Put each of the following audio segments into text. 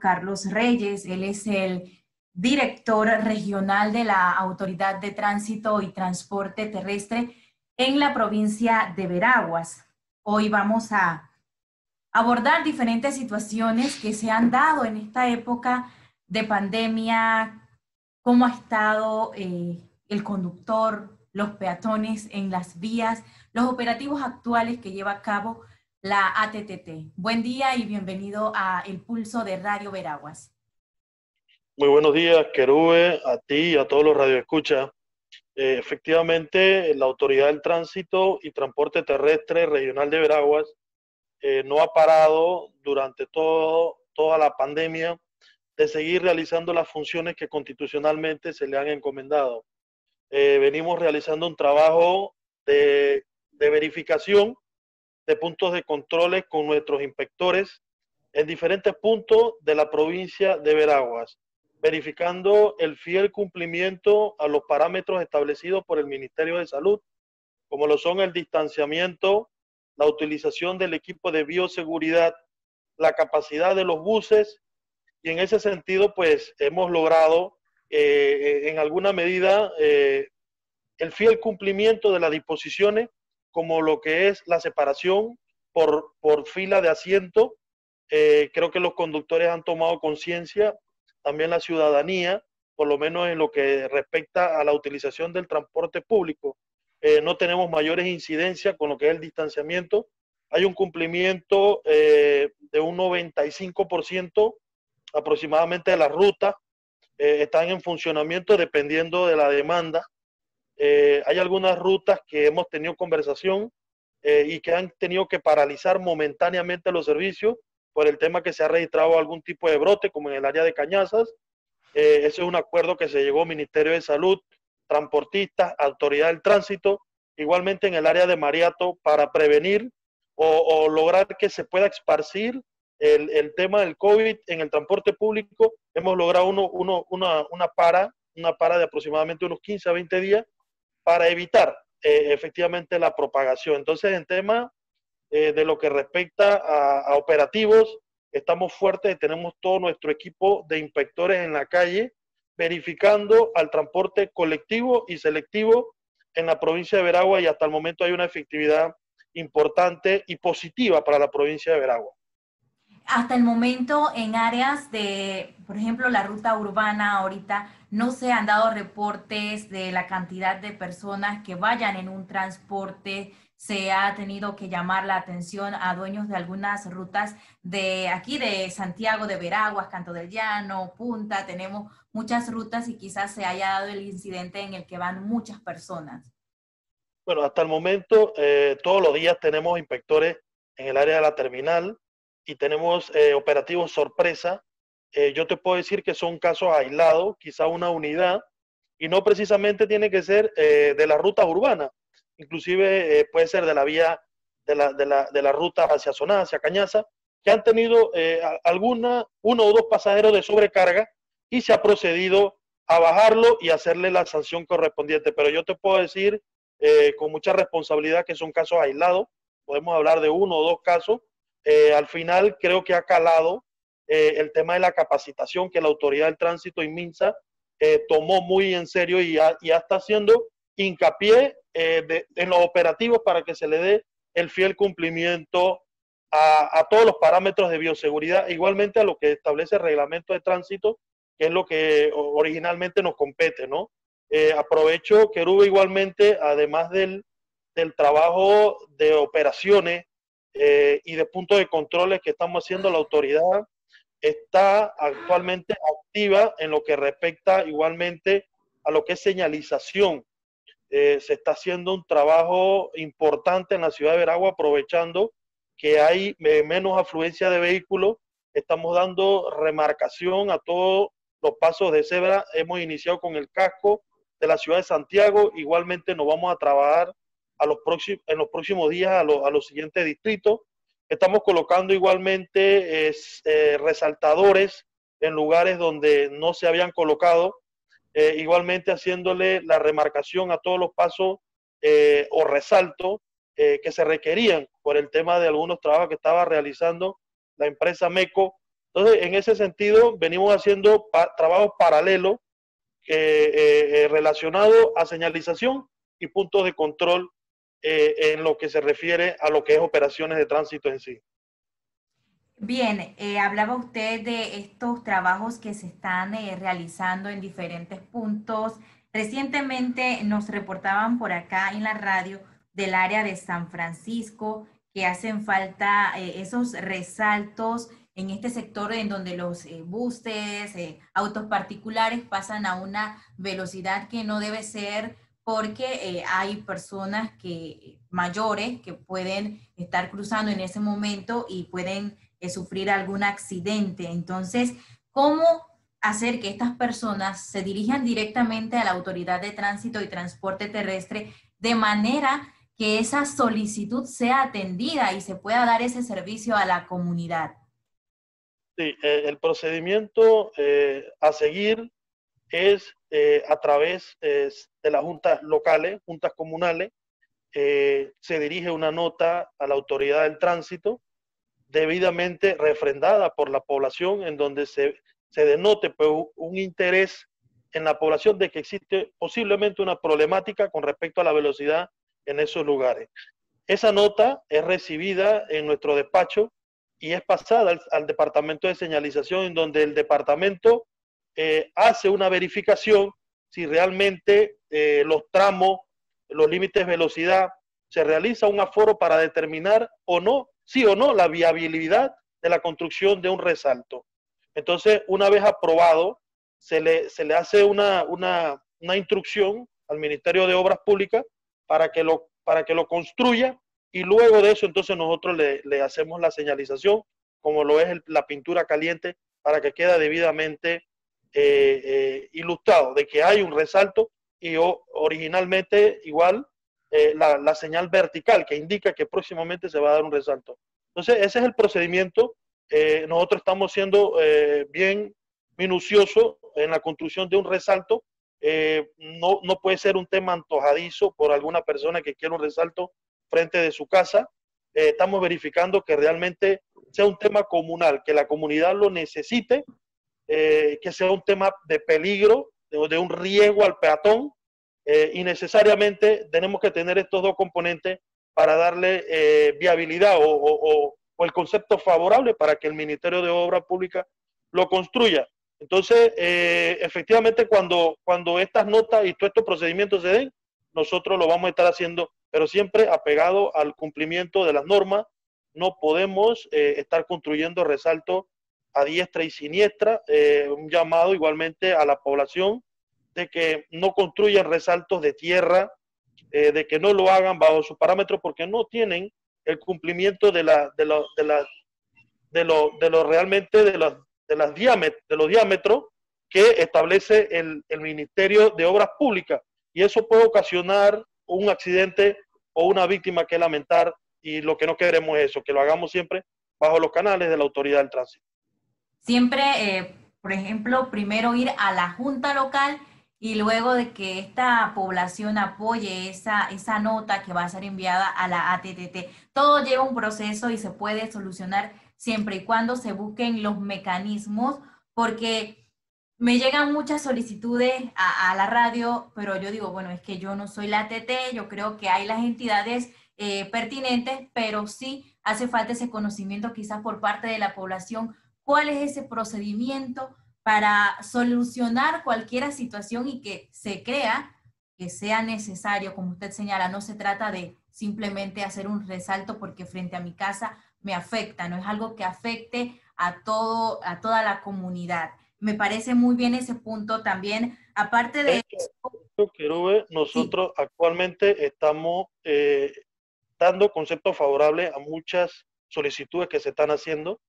Carlos Reyes. Él es el director regional de la Autoridad de Tránsito y Transporte Terrestre en la provincia de Veraguas. Hoy vamos a abordar diferentes situaciones que se han dado en esta época de pandemia, cómo ha estado eh, el conductor, los peatones en las vías, los operativos actuales que lleva a cabo la ATTT. Buen día y bienvenido a El Pulso de Radio Veraguas. Muy buenos días, Querube, a ti y a todos los radioescuchas. Eh, efectivamente, la Autoridad del Tránsito y Transporte Terrestre Regional de Veraguas eh, no ha parado durante todo, toda la pandemia de seguir realizando las funciones que constitucionalmente se le han encomendado. Eh, venimos realizando un trabajo de, de verificación de puntos de controles con nuestros inspectores en diferentes puntos de la provincia de Veraguas, verificando el fiel cumplimiento a los parámetros establecidos por el Ministerio de Salud, como lo son el distanciamiento, la utilización del equipo de bioseguridad, la capacidad de los buses y en ese sentido pues hemos logrado eh, en alguna medida eh, el fiel cumplimiento de las disposiciones como lo que es la separación por, por fila de asiento. Eh, creo que los conductores han tomado conciencia, también la ciudadanía, por lo menos en lo que respecta a la utilización del transporte público. Eh, no tenemos mayores incidencias con lo que es el distanciamiento. Hay un cumplimiento eh, de un 95% aproximadamente de las rutas. están en funcionamiento dependiendo de la demanda. Eh, hay algunas rutas que hemos tenido conversación eh, y que han tenido que paralizar momentáneamente los servicios por el tema que se ha registrado algún tipo de brote, como en el área de Cañazas. Eh, ese es un acuerdo que se llegó Ministerio de Salud, transportistas, autoridad del tránsito, igualmente en el área de Mariato, para prevenir o, lograr que se pueda esparcir el, el, tema del COVID en el transporte público. Hemos logrado uno, uno, una, una, para, una para de aproximadamente unos 15 a 20 días para evitar eh, efectivamente la propagación. Entonces, en tema eh, de lo que respecta a, operativos, estamos fuertes tenemos todo nuestro equipo de inspectores en la calle verificando al transporte colectivo y selectivo en la provincia de Veragua y hasta el momento hay una efectividad importante y positiva para la provincia de Veragua. Hasta el momento en áreas de, por ejemplo, la ruta urbana ahorita, no se han dado reportes de la cantidad de personas que vayan en un transporte. Se ha tenido que llamar la atención a dueños de algunas rutas de aquí de Santiago de Veraguas, Canto del Llano, Punta. Tenemos muchas rutas y quizás se haya dado el incidente en el que van muchas personas. Bueno, hasta el momento eh, todos los días tenemos inspectores en el área de la terminal y tenemos eh, operativos sorpresa eh, yo te puedo decir que son casos aislados, quizá una unidad, y no precisamente tiene que ser eh, de las rutas urbanas, inclusive eh, puede ser de la vía, de la, de la, de la ruta hacia Soná, hacia Cañaza, que han tenido alguna, uno o dos pasajeros de sobrecarga y se ha procedido a bajarlo y hacerle la sanción correspondiente. Pero yo te puedo decir con mucha responsabilidad que son casos aislados, podemos hablar de uno o dos casos. al final creo que ha calado eh, el tema de la capacitación que la Autoridad del Tránsito y MINSA eh, tomó muy en serio y ya, está haciendo hincapié eh, en los operativos para que se le dé el fiel cumplimiento a, todos los parámetros de bioseguridad, igualmente a lo que establece el reglamento de tránsito, que es lo que originalmente nos compete, ¿no? aprovecho, que hubo igualmente, además del, del trabajo de operaciones y de puntos de controles que estamos haciendo la autoridad, está actualmente activa en lo que respecta igualmente a lo que es señalización. Eh, se está haciendo un trabajo importante en la ciudad de Veragua, aprovechando que hay eh, menos afluencia de vehículos. Estamos dando remarcación a todos los pasos de cebra. Hemos iniciado con el casco de la ciudad de Santiago. Igualmente nos vamos a trabajar a los próximos, en los próximos días a, a los siguientes distritos. Estamos colocando igualmente eh, resaltadores en lugares donde no se habían colocado, eh, igualmente haciéndole la remarcación a todos los pasos eh, o resaltos que se requerían por el tema de algunos trabajos que estaba realizando la empresa MECO. Entonces, en ese sentido, venimos haciendo trabajos paralelos eh, relacionados a señalización y puntos de control en lo que se refiere a lo que es operaciones de tránsito en sí. Bien, eh, hablaba usted de estos trabajos que se están eh, realizando en diferentes puntos. Recientemente nos reportaban por acá en la radio del área de San Francisco que hacen falta eh, esos resaltos en este sector en donde los buses, autos particulares pasan a una velocidad que no debe ser porque hay personas que mayores que pueden estar cruzando en ese momento y pueden sufrir algún accidente. Entonces, ¿cómo hacer que estas personas se dirijan directamente a la autoridad de tránsito y transporte terrestre de manera que esa solicitud sea atendida y se pueda dar ese servicio a la comunidad? Sí, eh, el procedimiento eh, a seguir es eh, a través de las juntas locales, juntas comunales, se dirige una nota a la autoridad del tránsito debidamente refrendada por la población, en donde se, se denote pues, un interés en la población de que existe posiblemente una problemática con respecto a la velocidad en esos lugares. Esa nota es recibida en nuestro despacho y es pasada al, departamento de señalización, en donde el departamento eh, hace una verificación si realmente eh, los tramos, los límites de velocidad, se realiza un aforo para determinar o no sí o no la viabilidad de la construcción de un resalto. Entonces, una vez aprobado, se le, se le hace una, una, una instrucción al Ministerio de Obras Públicas para que lo, para que lo construya y luego de eso entonces nosotros le, le hacemos la señalización, como lo es la pintura caliente, para que quede debidamente eh, eh, ilustrado de que hay un resalto y originalmente igual eh, la, señal vertical que indica que próximamente se va a dar un resalto. Entonces, ese es el procedimiento. Nosotros estamos siendo bien minuciosos en la construcción de un resalto. no, no puede ser un tema antojadizo por alguna persona que quiera un resalto frente de su casa. estamos verificando que realmente sea un tema comunal, que la comunidad lo necesite, que sea un tema de peligro, de un riesgo al peatón, eh, y necesariamente tenemos que tener estos dos componentes para darle eh, viabilidad o, el concepto favorable para que el Ministerio de Obra Pública lo construya. Entonces, eh, efectivamente, cuando, cuando estas notas y todos estos procedimientos se den, nosotros lo vamos a estar haciendo, pero siempre apegado al cumplimiento de las normas. No podemos estar construyendo resalto a diestra y siniestra. un llamado igualmente a la población de que no construyan resaltos de tierra, eh, de que no lo hagan bajo sus parámetros porque no tienen el cumplimiento de la, de la, de lo, de lo realmente de las de los diámetros que establece el, el Ministerio de Obras Públicas. Y eso puede ocasionar un accidente o una víctima que lamentar y lo que no queremos es eso, que lo hagamos siempre bajo los canales de la autoridad del tránsito. Siempre, eh, por ejemplo, primero ir a la junta local y luego de que esta población apoye esa, esa nota que va a ser enviada a la ATTT. Todo lleva un proceso y se puede solucionar siempre y cuando se busquen los mecanismos, porque me llegan muchas solicitudes a, la radio, pero yo digo, bueno, es que yo no soy la ATT, yo creo que hay las entidades eh, pertinentes, pero sí hace falta ese conocimiento quizás por parte de la población, cuál es ese procedimiento para solucionar cualquier situación y que se crea que sea necesario, como usted señala, no se trata de simplemente hacer un resalto porque frente a mi casa me afecta, no es algo que afecte a todo a toda la comunidad. Me parece muy bien ese punto también, aparte de eso. nosotros actualmente estamos eh, dando conceptos favorables a muchas solicitudes que se están haciendo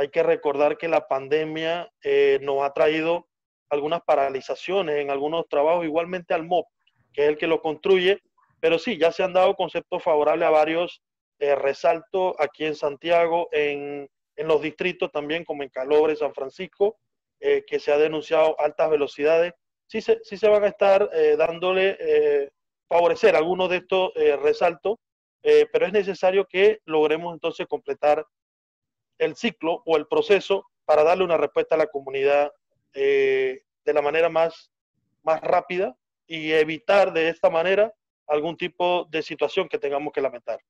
hay que recordar que la pandemia eh, nos ha traído algunas paralizaciones en algunos trabajos, igualmente al MOP, que es el que lo construye, pero sí, ya se han dado conceptos favorables a varios eh, resaltos aquí en Santiago, en, en, los distritos también, como en Calobre, San Francisco, eh, que se ha denunciado altas velocidades. Sí se, sí se van a estar eh, dándole, favorecer algunos de estos resaltos, pero es necesario que logremos entonces completar el ciclo o el proceso para darle una respuesta a la comunidad de la manera más, más rápida y evitar de esta manera algún tipo de situación que tengamos que lamentar.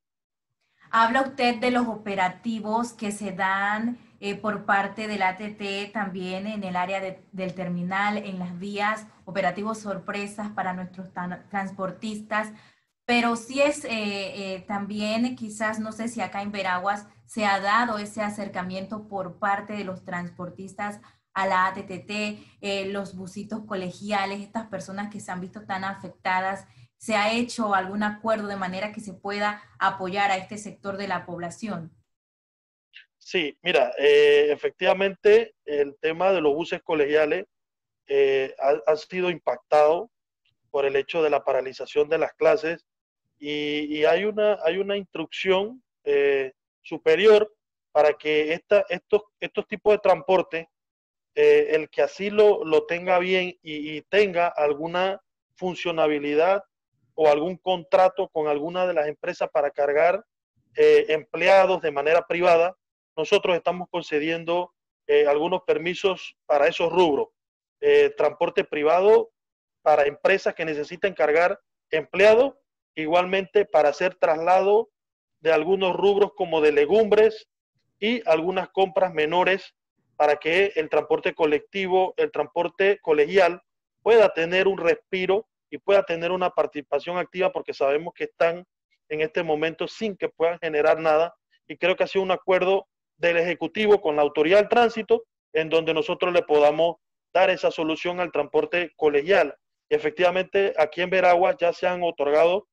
Habla usted de los operativos que se dan eh, por parte del ATT también en el área del terminal, en las vías, operativos sorpresas para nuestros transportistas, pero sí es eh, eh, también quizás, no sé si acá en Veraguas se ha dado ese acercamiento por parte de los transportistas a la ATTT, los busitos colegiales, estas personas que se han visto tan afectadas ¿Se ha hecho algún acuerdo de manera que se pueda apoyar a este sector de la población? Sí, mira, eh, efectivamente el tema de los buses colegiales eh, ha, sido impactado por el hecho de la paralización de las clases y, hay, una, hay una instrucción eh, superior para que esta, estos, estos tipos de transporte, el que así lo, lo tenga bien y, tenga alguna funcionabilidad o algún contrato con alguna de las empresas para cargar eh, empleados de manera privada, nosotros estamos concediendo eh, algunos permisos para esos rubros. Eh, transporte privado para empresas que necesiten cargar empleados, igualmente para hacer traslado de algunos rubros como de legumbres y algunas compras menores para que el transporte colectivo, el transporte colegial pueda tener un respiro y pueda tener una participación activa porque sabemos que están en este momento sin que puedan generar nada. Y creo que ha sido un acuerdo del Ejecutivo con la Autoridad del Tránsito en donde nosotros le podamos dar esa solución al transporte colegial. Efectivamente, aquí en Veragua ya se han otorgado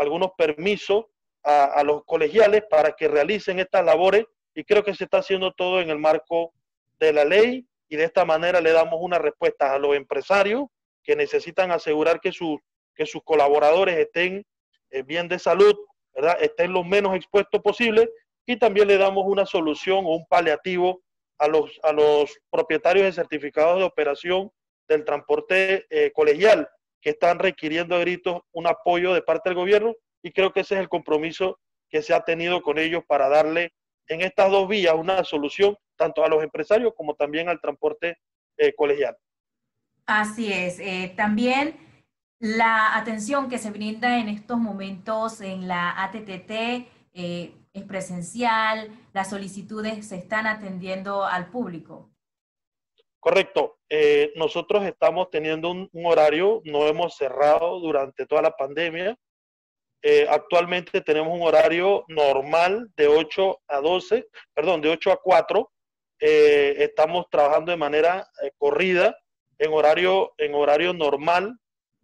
algunos permisos a, los colegiales para que realicen estas labores y creo que se está haciendo todo en el marco de la ley y de esta manera le damos una respuesta a los empresarios que necesitan asegurar que, que sus colaboradores estén eh, bien de salud, ¿verdad? estén lo menos expuestos posible y también le damos una solución o un paliativo a los, a los propietarios de certificados de operación del transporte eh, colegial que están requiriendo a gritos un apoyo de parte del gobierno y creo que ese es el compromiso que se ha tenido con ellos para darle en estas dos vías una solución tanto a los empresarios como también al transporte eh, colegial. Así es. Eh, también la atención que se brinda en estos momentos en la ATTT eh, es presencial, las solicitudes se están atendiendo al público. Correcto. Eh, nosotros estamos teniendo un, horario, no hemos cerrado durante toda la pandemia. actualmente tenemos un horario normal de 8 a 12, perdón, de 8 a 4. estamos trabajando de manera corrida en horario, en horario normal.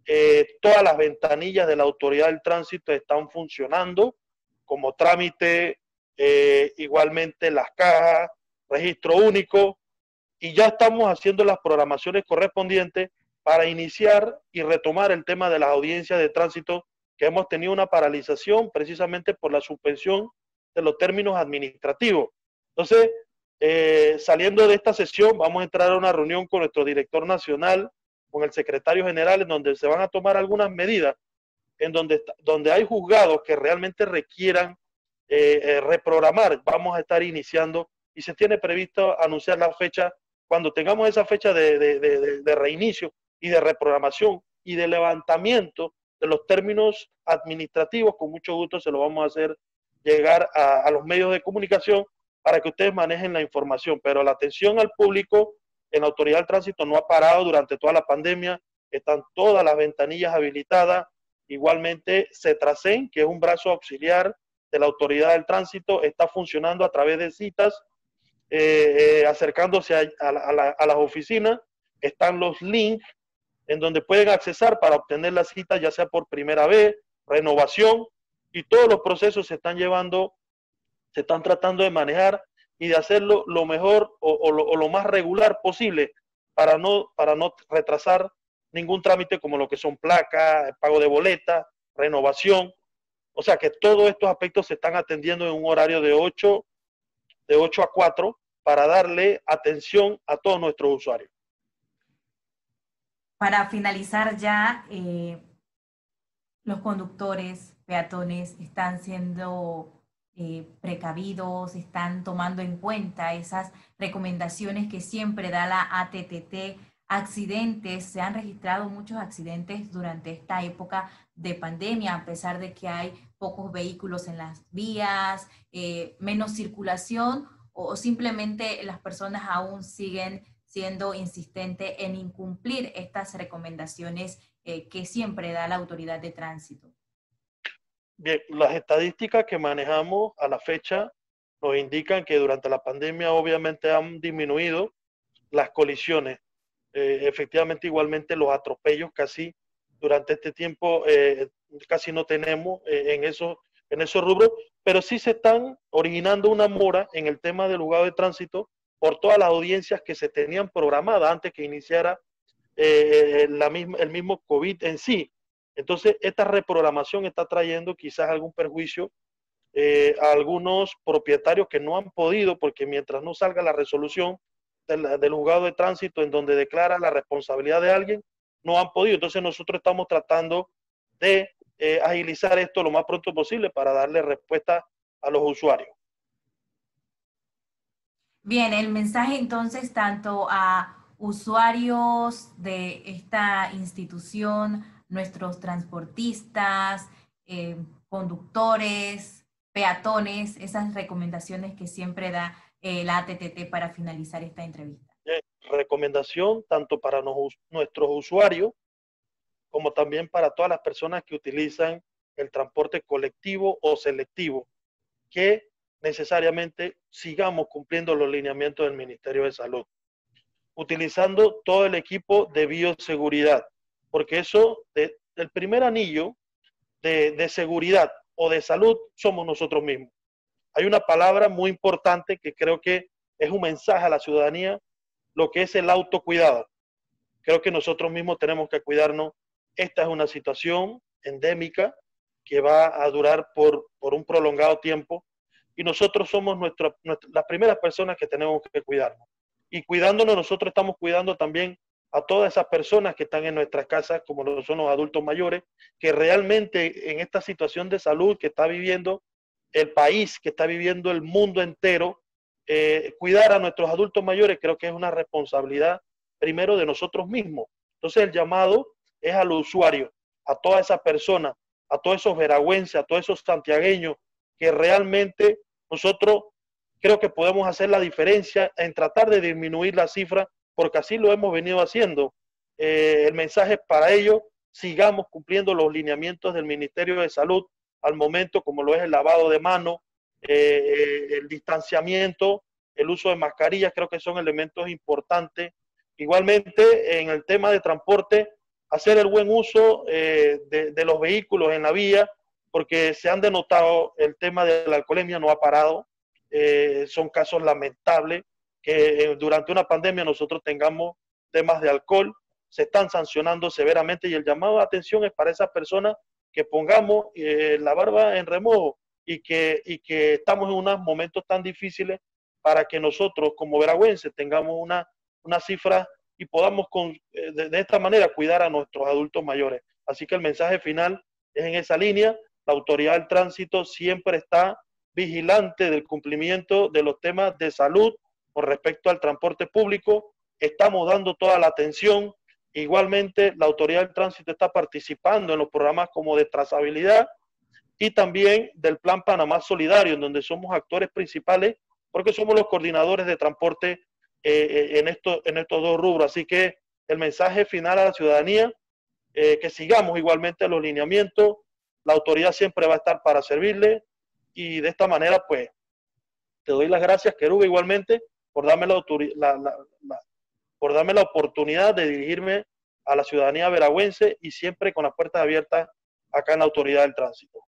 Eh, todas las ventanillas de la autoridad del tránsito están funcionando como trámite, eh, igualmente las cajas, registro único, y ya estamos haciendo las programaciones correspondientes para iniciar y retomar el tema de las audiencias de tránsito que hemos tenido una paralización precisamente por la suspensión de los términos administrativos. Entonces, eh, saliendo de esta sesión, vamos a entrar a una reunión con nuestro director nacional, con el secretario general, en donde se van a tomar algunas medidas, en donde, donde hay juzgados que realmente requieran eh, eh, reprogramar. Vamos a estar iniciando y se tiene previsto anunciar la fecha cuando tengamos esa fecha de, reinicio y de reprogramación y de levantamiento de los términos administrativos, con mucho gusto se lo vamos a hacer llegar a, a los medios de comunicación para que ustedes manejen la información. Pero la atención al público en la Autoridad del Tránsito no ha parado durante toda la pandemia. Están todas las ventanillas habilitadas. Igualmente, CETRACEN, que es un brazo auxiliar de la Autoridad del Tránsito, está funcionando a través de citas, eh, eh, acercándose a, las oficinas. Están los links en donde pueden accesar para obtener la cita, ya sea por primera vez, renovación, y todos los procesos se están llevando se están tratando de manejar y de hacerlo lo mejor o, lo, más regular posible para no, para no retrasar ningún trámite como lo que son placas, pago de boleta, renovación. O sea que todos estos aspectos se están atendiendo en un horario de 8, de 8 a 4 para darle atención a todos nuestros usuarios. Para finalizar ya, eh, los conductores, peatones están siendo eh, precavidos, están tomando en cuenta esas recomendaciones que siempre da la ATTT. Accidentes, se han registrado muchos accidentes durante esta época de pandemia, a pesar de que hay pocos vehículos en las vías, eh, menos circulación o, simplemente las personas aún siguen siendo insistentes en incumplir estas recomendaciones eh, que siempre da la autoridad de tránsito. Bien, las estadísticas que manejamos a la fecha nos indican que durante la pandemia obviamente han disminuido las colisiones. Eh, efectivamente, igualmente los atropellos casi durante este tiempo eh, casi no tenemos eh, en, esos, en esos rubros, pero sí se están originando una mora en el tema del lugar de tránsito por todas las audiencias que se tenían programadas antes que iniciara la misma, el mismo COVID en sí. Entonces, esta reprogramación está trayendo quizás algún perjuicio eh, a algunos propietarios que no han podido, porque mientras no salga la resolución del, juzgado de tránsito en donde declara la responsabilidad de alguien, no han podido. Entonces, nosotros estamos tratando de eh, agilizar esto lo más pronto posible para darle respuesta a los usuarios. Bien, el mensaje entonces tanto a usuarios de esta institución, nuestros transportistas, eh, conductores, peatones, esas recomendaciones que siempre da eh, la ATTT para finalizar esta entrevista. Recomendación tanto para nuestros usuarios como también para todas las personas que utilizan el transporte colectivo o selectivo, que necesariamente sigamos cumpliendo los lineamientos del Ministerio de Salud, utilizando todo el equipo de bioseguridad, porque eso, el primer anillo de, seguridad o de salud somos nosotros mismos. Hay una palabra muy importante que creo que es un mensaje a la ciudadanía, lo que es el autocuidado. Creo que nosotros mismos tenemos que cuidarnos. Esta es una situación endémica que va a durar por, por un prolongado tiempo y nosotros somos las primeras personas que tenemos que cuidarnos. Y cuidándonos, nosotros estamos cuidando también a todas esas personas que están en nuestras casas, como lo son los adultos mayores, que realmente en esta situación de salud que está viviendo el país, que está viviendo el mundo entero, eh, cuidar a nuestros adultos mayores creo que es una responsabilidad primero de nosotros mismos. Entonces el llamado es al usuario, a todas esas personas, a todos esos veragüenses, a todos esos santiagueños, que realmente nosotros creo que podemos hacer la diferencia en tratar de disminuir la cifra porque así lo hemos venido haciendo. Eh, el mensaje para ello, sigamos cumpliendo los lineamientos del Ministerio de Salud al momento, como lo es el lavado de manos, eh, el distanciamiento, el uso de mascarillas, creo que son elementos importantes. Igualmente, en el tema de transporte, hacer el buen uso eh, de, los vehículos en la vía, porque se han denotado el tema de la alcoholemia no ha parado, son casos lamentables que eh, durante una pandemia nosotros tengamos temas de alcohol, se están sancionando severamente y el llamado de atención es para esas personas que pongamos eh, la barba en remojo y que, y que estamos en unos momentos tan difíciles para que nosotros como veragüenses tengamos una, una cifra y podamos con, eh, de, de, esta manera cuidar a nuestros adultos mayores. Así que el mensaje final es en esa línea. La autoridad del tránsito siempre está vigilante del cumplimiento de los temas de salud, con respecto al transporte público. Estamos dando toda la atención. Igualmente, la Autoridad del Tránsito está participando en los programas como de trazabilidad y también del Plan Panamá Solidario, en donde somos actores principales porque somos los coordinadores de transporte eh, eh, en, esto, en estos dos rubros. Así que el mensaje final a la ciudadanía, eh, que sigamos igualmente los lineamientos, la autoridad siempre va a estar para servirle y de esta manera, pues, te doy las gracias, Querube, igualmente, por darme la, por darme la oportunidad de dirigirme a la ciudadanía veragüense y siempre con las puertas abiertas acá en la autoridad del tránsito.